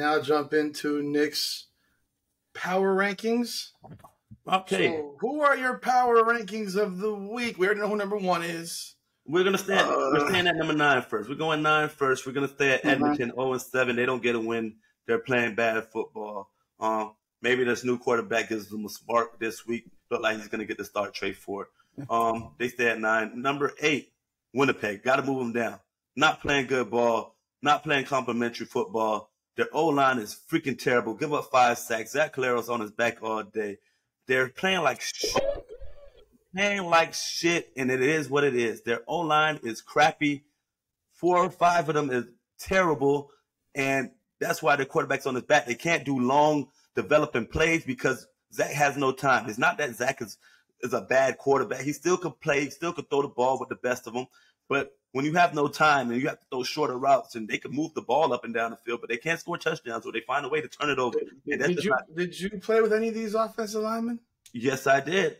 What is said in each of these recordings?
now jump into Nick's power rankings. Okay. So who are your power rankings of the week? We already know who number one is. We're gonna stay. At, Uh, we're staying at number nine first. We're going nine first. We're gonna stay at. Edmonton. zero and seven. They don't get a win. They're playing bad football. Um, maybe this new quarterback gives them a spark this week. Look like he's gonna get the start trade for it. Um, they stay at nine. Number eight, Winnipeg. Got to move them down. Not playing good ball. Not playing complimentary football. Their O line is freaking terrible. Give up five sacks. Zach Collaros on his back all day. They're playing like shit playing like shit, and it is what it is. Their O line is crappy. Four or five of them is terrible, and that's why the quarterback's on his back. They can't do long developing plays because Zach has no time. It's not that Zach is is a bad quarterback. He still could play, still could throw the ball with the best of them. But when you have no time and you have to throw shorter routes, and they can move the ball up and down the field, but they can't score touchdowns, or they find a way to turn it over. Did you not- did you play with any of these offensive linemen? yes, I did.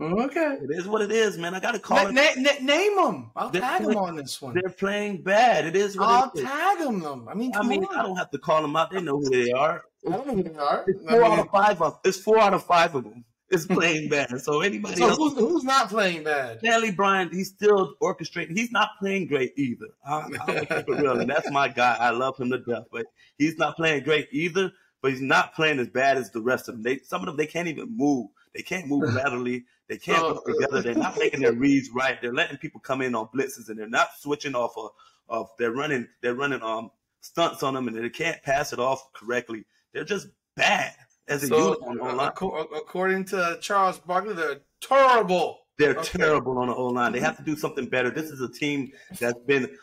Okay. It is what it is, man. I got to call Na- it. na- na- name them. I'll They're tag them on this one. They're playing bad. It is what I'll it is. tag them. Them. I mean, I mean, on. I don't have to call them out. They know who they are. I don't know who they are. It's I four mean, out of five of it's four out of five of them. It's playing bad. So anybody so else, who's, who's not playing bad? Stanley Bryant, he's still orchestrating. He's not playing great either. I, keep it real, and that's my guy. I love him to death, but he's not playing great either. But he's not playing as bad as the rest of them. They some of them they can't even move. They can't move laterally. They can't Oh. work together. They're not making their reads right. They're letting people come in on blitzes, and they're not switching off of. of they're running. They're running um stunts on them, and they can't pass it off correctly. They're just bad as a So, unit on the uh, uh, according to Charles Barkley, they're terrible. They're Okay. terrible on the O line. They have to do something better. This is a team that's been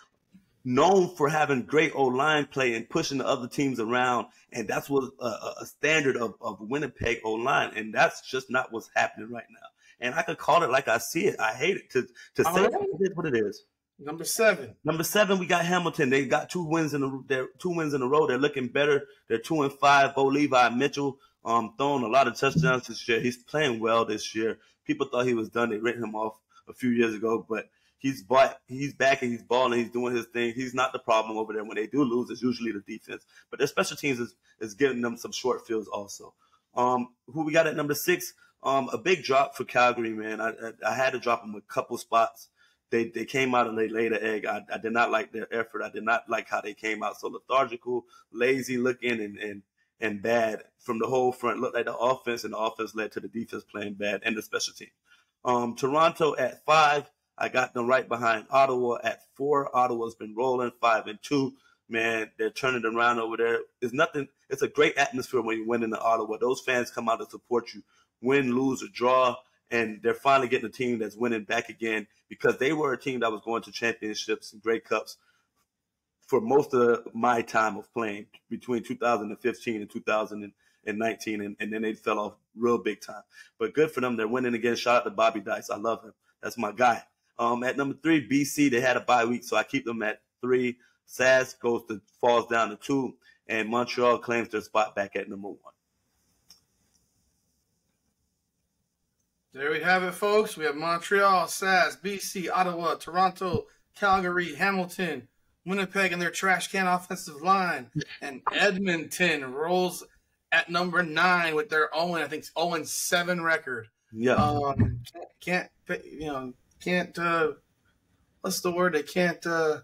known for having great O line play and pushing the other teams around, and that's what a, a- a standard of, of Winnipeg O line, and that's just not what's happening right now. And I could call it like I see it. I hate it to to say right. it is what it is. Number seven. Number seven, we got Hamilton. They got two wins in a two wins in a row. They're looking better. They're two and five. Bo Levi Mitchell um throwing a lot of touchdowns this year. He's playing well this year. People thought he was done. They written him off a few years ago, but he's back. He's back and he's balling. He's doing his thing. He's not the problem over there. When they do lose, it's usually the defense. But their special teams is is giving them some short fields also. Um, who we got at number six? Um, a big drop for Calgary, man. I I, I had to drop them a couple spots they they came out and they laid an egg. I, I did not like their effort. I did not like how they came out so lethargical, lazy looking, and and and bad from the whole front. Looked like the offense, and the offense led to the defense playing bad and the special team. Um, Toronto at five. I got them right behind Ottawa at four. Ottawa's been rolling five and two. Man, they're turning around over there. It's nothing. It's a great atmosphere when you win in Ottawa. Those fans come out to support you, win, lose, or draw and they're finally getting a team that's winning back again because they were a team that was going to championships and Grey Cups for most of my time of playing between 2015 and 2019, and, and then they fell off real big time. But good for them. They're winning again. Shout out to Bobby Dyce. I love him. That's my guy. Um, at number three, BC, they had a bye week, so I keep them at three. Sask goes to falls down to two, and Montreal claims their spot back at number one. There we have it, folks. We have Montreal, Sask, BC, Ottawa, Toronto, Calgary, Hamilton, Winnipeg, and their trash can offensive line, and Edmonton rolls at number nine with their own, I think, 07 record. Yeah. Um, can't, can't you know can't uh, what's the word? They can't uh,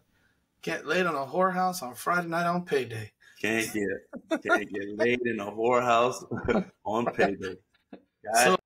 can't lay it on a whorehouse on Friday night on payday. Can't get can't get laid in a whorehouse on payday. Guys, So